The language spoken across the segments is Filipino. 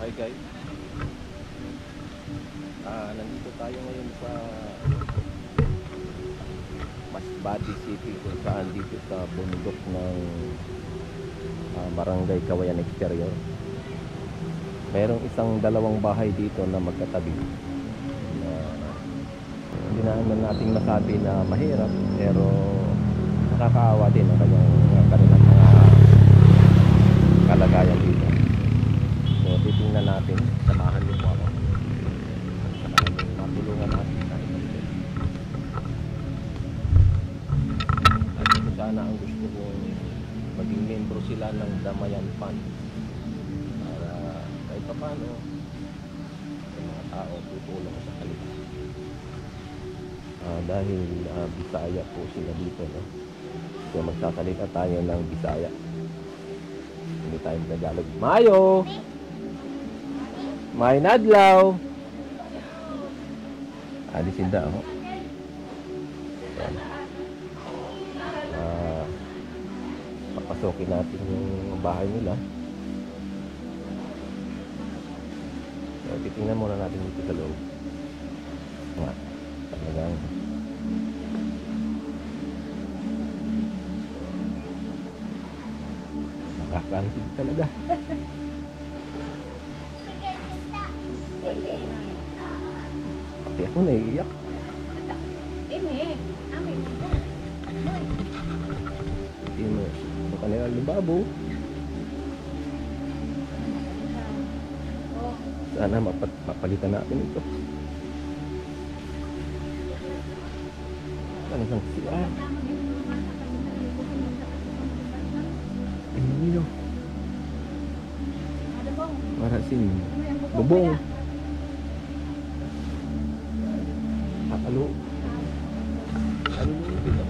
Hi guys. Ah, nandito tayo ngayon sa Masbate City kung saan dito sa bundok ng ah, Barangay Kawayan Exterior. Merong isang dalawang bahay dito na magkatabi. Na hindi naman nating masabi na mahirap pero nakakaawa din ang kanyang kanilang mga kalagayan dito. Titingnan natin. Samahan niyo po ako. Matulungan natin. At sana ang gusto kong maging membro sila ng Damayan Fund. Para kahit pa paano sa mga tao tutulong sa kanila. Ah, dahil ah, Bisaya po sila dito, no? Kaya magsasalita tayo ng Bisaya. Hindi tayo Tagalog. Mayo! May nadlaw. Alisin da ako. Ah, papasokin natin yung bahay nila. So, titingnan muna natin dito sa loob. Nga, talagang nakakaantig talaga. ako naiiyak. Ini, amin. Hindi mo. Sa kanila lumabo. Oh, Sana mapat mapalitan natin ito. Ano sang siya? Ini ada bang. Marasin. Ano yung bubong? Bubong. Halo. Ano yung dito?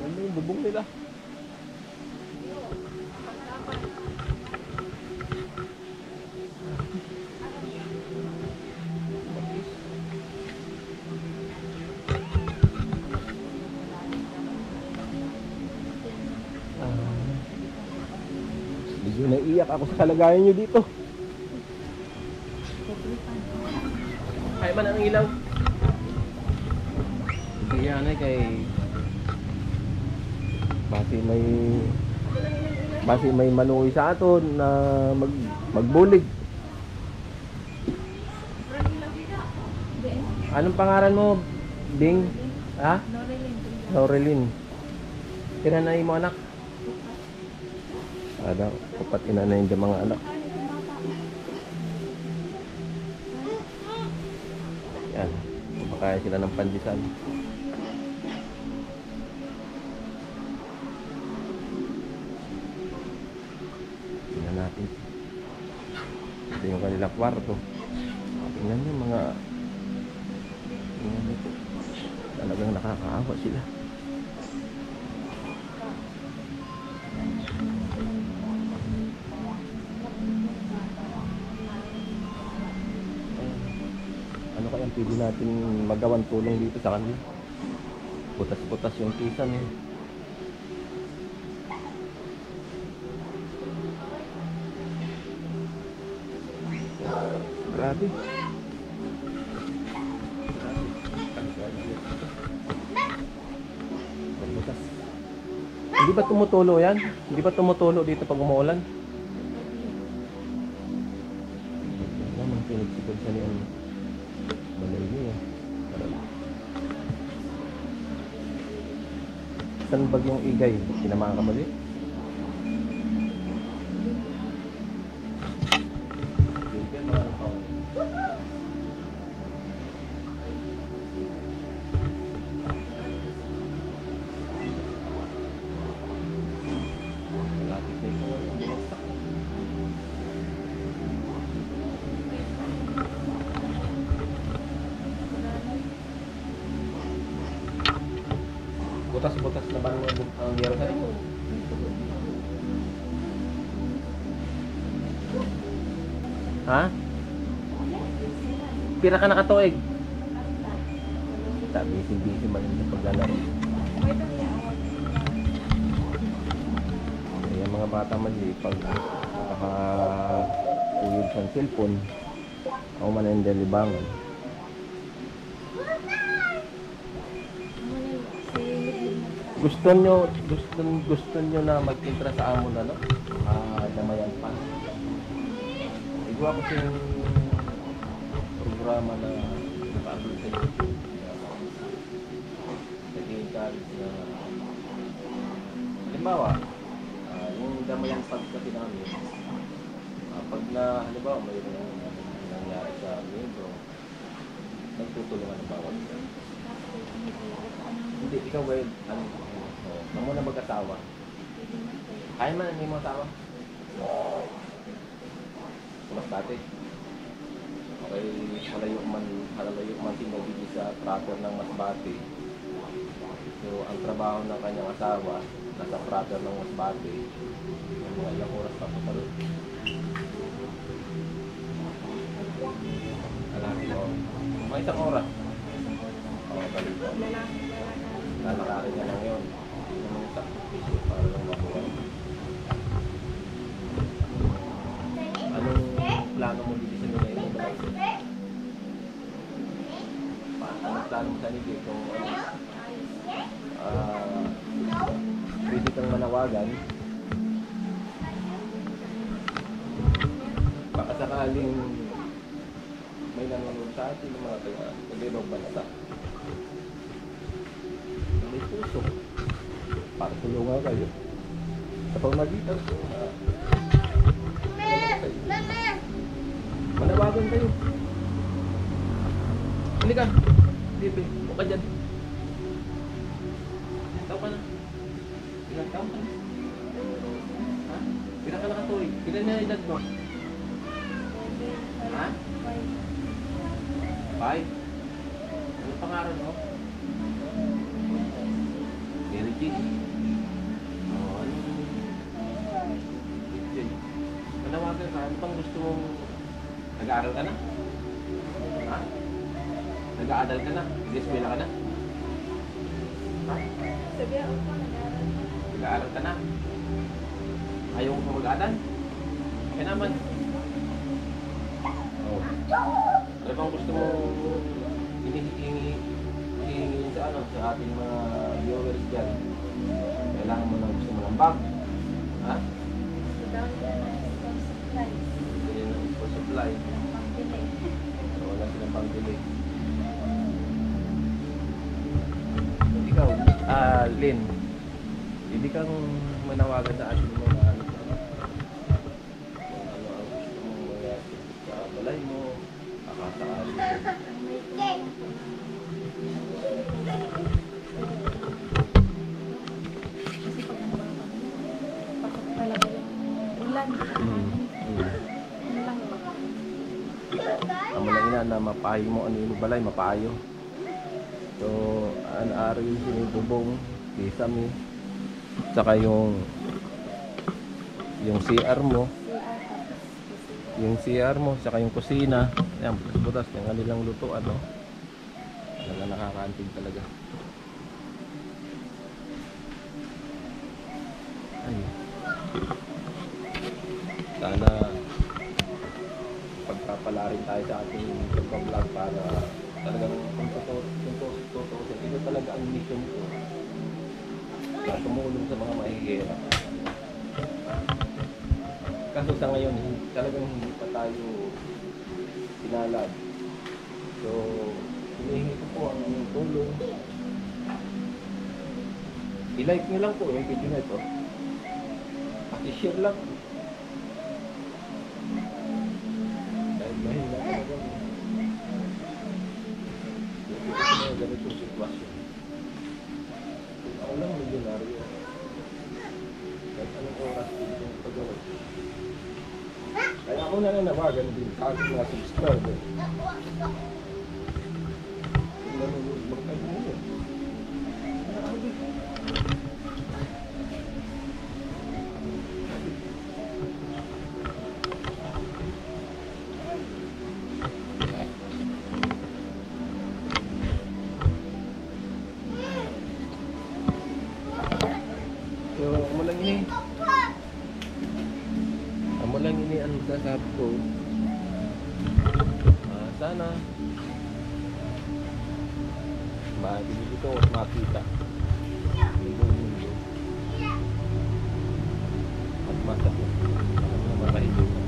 Ano yung bubong nila? Ah. Medyo naiiyak ako sa kalagayan nyo dito. Ilaw. Hindi yan eh kay... Basi may... Basi may maluoy sa aton na mag, magbulig. Anong pangaran mo, Ding? Ha? Laurelin. Kinanay mo anak? Ada, kapat inanay yung mga anak. Yan. Kumakain sila ng pandisan. Tingnan natin. Ito yung kanilang kwarto. Tingnan nyo mga... Tingnan nyo. Talagang nakakaawa sila. Pwede natin magawan tulong dito sa kanila? Butas-butas yung kisan eh. Grabe. Hindi ba tumutulo yan? Hindi ba tumutulo dito pag umuulan? Saan bagyong igay? Sinamahan ka mali? Malapit Butas-butas na ba ang yero sa likod? Ha? Pira ka nakatuig? Sabi, busy man yung paglalaro. Yung mga mga bata mali, pag nakakuyod sa cellphone, ako man ang delibangan. Gusto nyo, gusto, gusto nyo na mag-intra sa amon ano? Ah, damayan pa. Igwa ko sa programa na naka-upload sa YouTube. Nag-encourage na halimbawa, ah, yung damayan pag kasi namin, ah, pag na, halimbawa, mayroong nangyari sa membro, nagtutulungan ng bawat isa. Hindi, ikaw yun? Ano? Oh, Nang mo na mag-asawa. Kaya man, hindi mo asawa. Mas dati. Okay, halayo man, halayo man tinggal dito sa proper ng Masbate. So, ang trabaho ng kanyang asawa, nasa proper ng Masbate. Yung mga ilang oras pa po doon. Hanapin mo. Mga isang oras. Oo, balik ko. Lalakarin niya lang yun. Yung mga sakripisyo para lang makuha. Anong plano mo dito sa yung balay? Pa- Anong plano mo sa nila kung ano? Ah, pwede kang manawagan. Baka sakaling may nanonood sa atin ng mga taga nag-ibang bansa. May puso. Para tulungan kayo. Sa pamagitan ko, ah, Manawagan kayo. Hindi ka. Libre. Huwag ka dyan. Tao ka na. Ilang taon ka na? Ha? Ilang ka nakatuloy? Ilan na edad mo? Ha? Five? Ano pangalan mo? Mary Jane. Ano pang gusto mong Nag-aaral ka na? Ha? Nag-aaral ka na? Nag-eskwela ka na? Ha? Nag-aaral ka na? Ayaw pa mag-aaral? Kaya naman. Oh. Ano bang gusto mo hinihingi sa ano sa ating mga viewers dyan? Kailangan mo na gusto mo ng bag? Ha? Supply. So, wala silang pangbili. Ikaw, ah, Lynn, hindi kang manawagan sa atin mo na ano sa kung ano ang gusto mong mangyari sa balay mo, akasakali. Ulan. Mm. Mm. Ulan. Amo na mapayo mo ano yung balay, mapayo. So, an ari sinubong, kisame, tsaka yung yung CR mo, yung CR mo, tsaka yung kusina. Yan, butas yung kanilang lutuan, no? Talaga nakakaantig talaga. Ay. Sana pagpapala rin tayo sa ating pagpa-vlog para talagang kung totoo, kung totoo, ito talaga ang mission ko na tumulong sa mga mahihirap. Kaso sa ngayon, talagang hindi pa tayo pinalad. So, hinihingi ko po ang inyong tulong. I-like nyo lang po yung video na ito. Paki-share lang. Kaya ako na nanawagan din sa aking mga subscriber. Magkain mo lang ini. Walang inian sasabi ko, ah, sana mabili ito at makita yung buong mundo at masakit at mamarahilugan.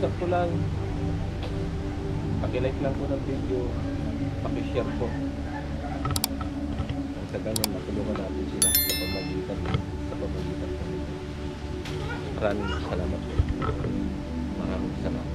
Usap ko lang, pakilike lang po ng video, pakishare po. Ang sa ganun, matulungan natin sila sa pamagitan sa pamagitan po. Maraming salamat. Maraming salamat.